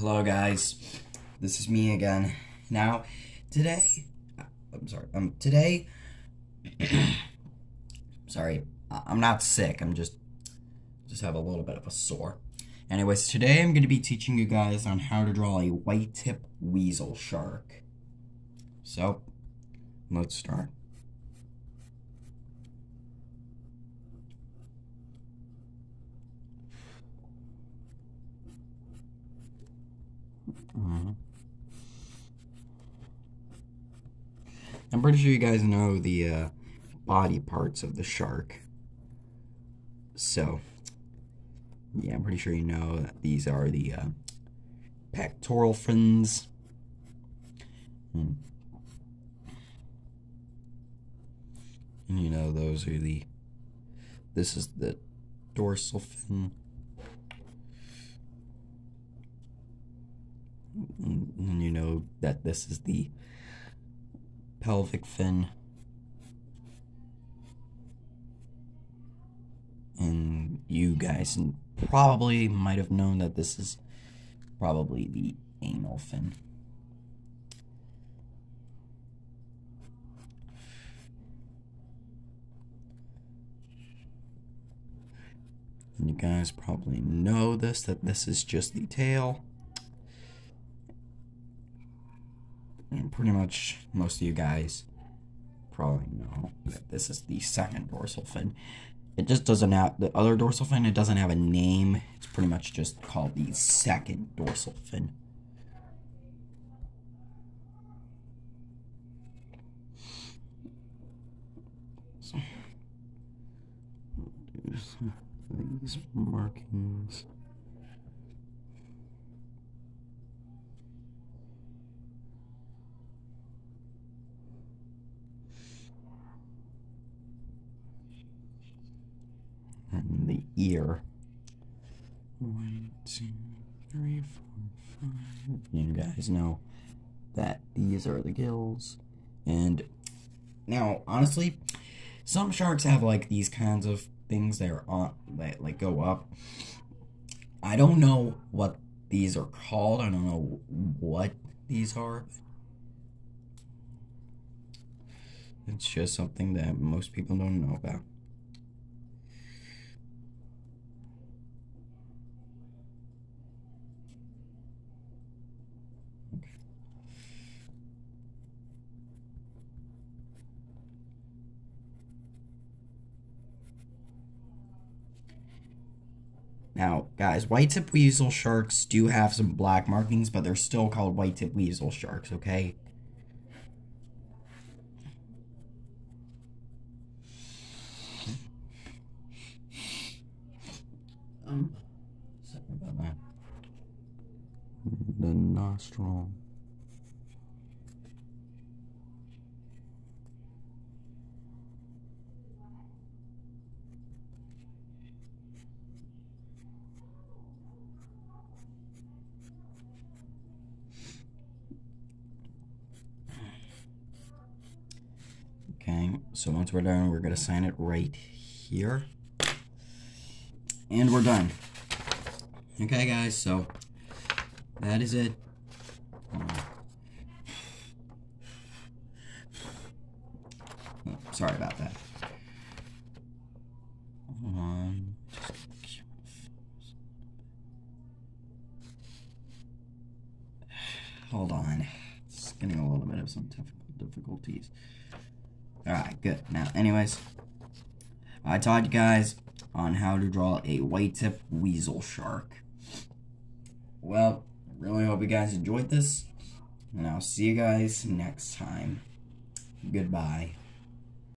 Hello, guys. This is me again. Now, today, I'm sorry. Um, today, sorry, I'm not sick. I'm just, just have a little bit of a sore. Anyways, today I'm going to be teaching you guys on how to draw a white tip weasel shark. So, let's start. Mhm. I'm pretty sure you guys know the uh, body parts of the shark. So, yeah, I'm pretty sure you know that these are the uh, pectoral fins. Hmm. And you know, those are the. This is the dorsal fin. And you know that this is the pelvic fin. And you guys probably might have known that this is probably the anal fin. And you guys probably know this that this is just the tail. And pretty much most of you guys probably know that this is the second dorsal fin. It just doesn't have the other dorsal fin, it doesn't have a name. It's pretty much just called the second dorsal fin. So, do some of these markings. and the ear. One, two, three, four, five. You guys know that these are the gills. And now, honestly, some sharks have like these kinds of things that are on that like go up. I don't know what these are called. I don't know what these are. It's just something that most people don't know about. Now, guys, white tip weasel sharks do have some black markings, but they're still called white tip weasel sharks, okay? Um, sorry about that. The nostril. Okay, so once we're done, we're gonna sign it right here. And we're done. Okay, guys, so that is it. Oh, sorry about that. Um, hold on. It's getting a little bit of some difficulties. Alright, good. Now, anyways, I taught you guys on how to draw a white tip weasel shark. Well, really hope you guys enjoyed this, and I'll see you guys next time. Goodbye.